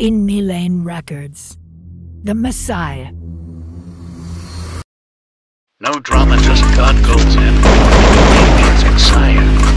Inmylane Records. The Messiah. No drama, just God goes in. It's Messiah.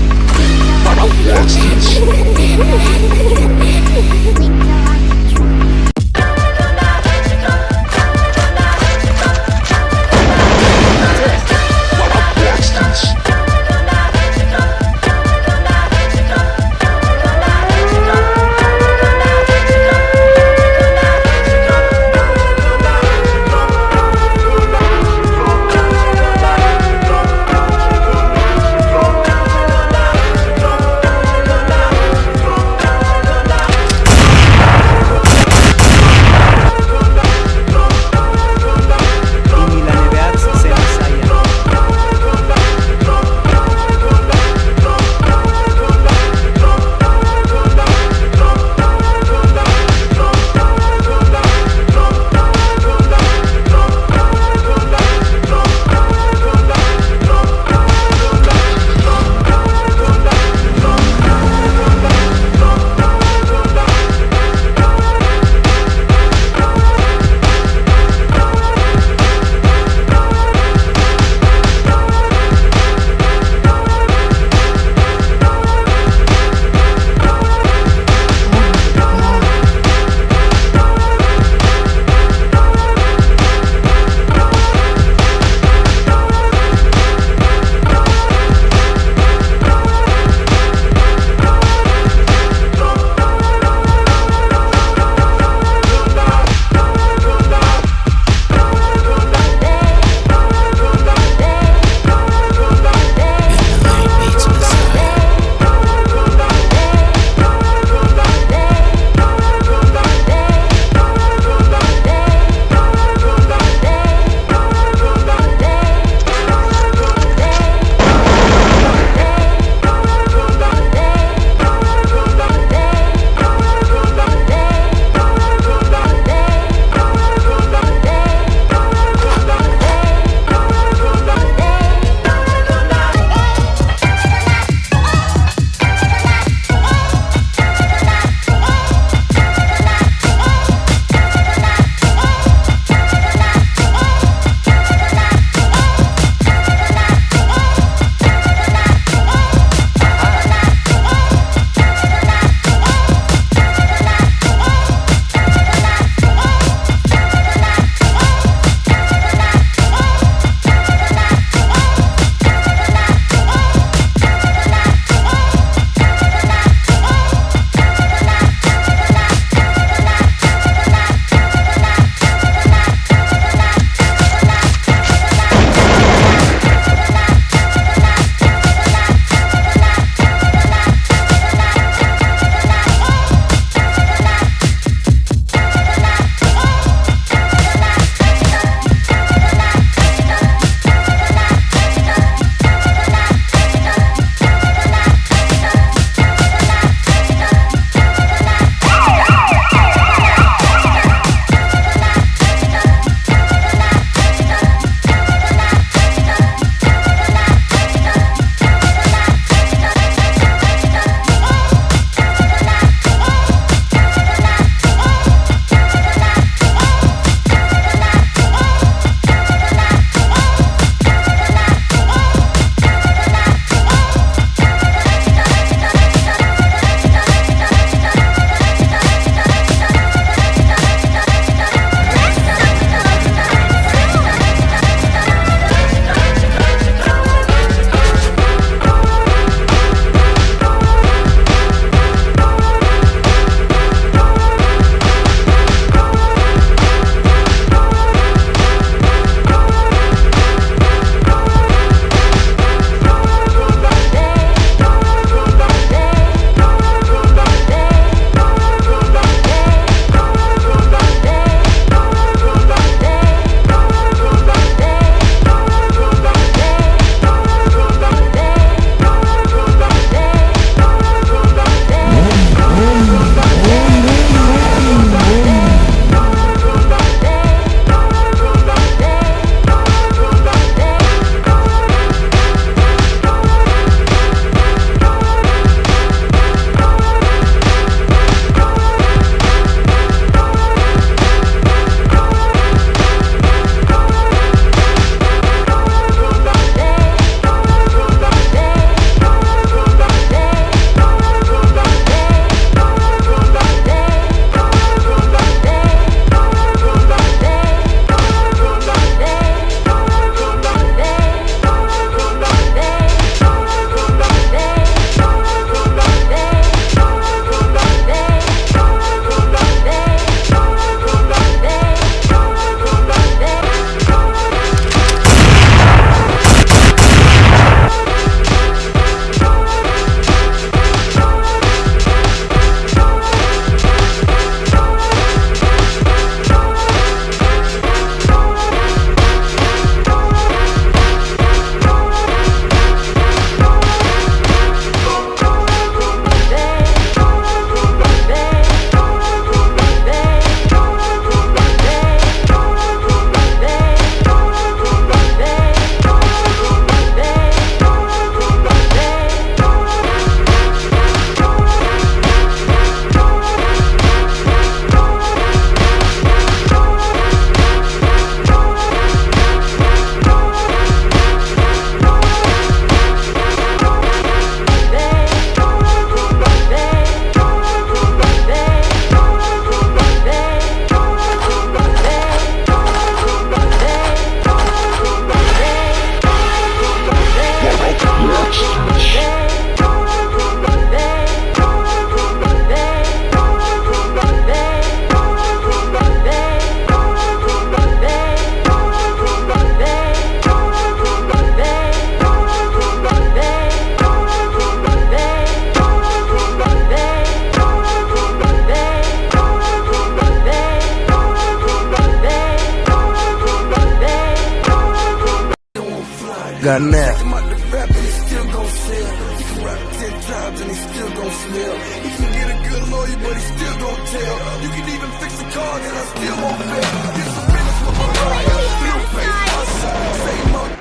got now. Rap and still gon' sell. You can rap ten times and still gon' You can get a good lawyer, but he still gon' tell. You can even fix a car and I still won't fail. Still my side. Same old